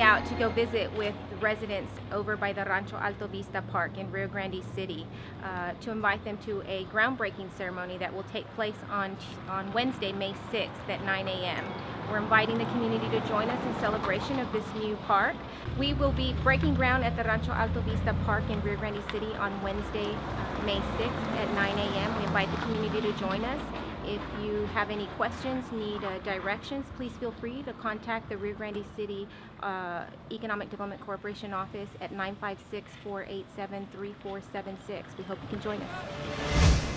uh, to go visit with residents over by the Rancho Alto Vista Park in Rio Grande City uh, to invite them to a groundbreaking ceremony that will take place on, on Wednesday, May 6th at 9 a.m. We're inviting the community to join us in celebration of this new park. We will be breaking ground at the Rancho Alto Vista Park in Rio Grande City on Wednesday, uh, May 6th at 9 a.m. We invite the community to join us. If you have any questions, need uh, directions, please feel free to contact the Rio Grande City uh, Economic Development Corporation office at 956-487-3476. We hope you can join us.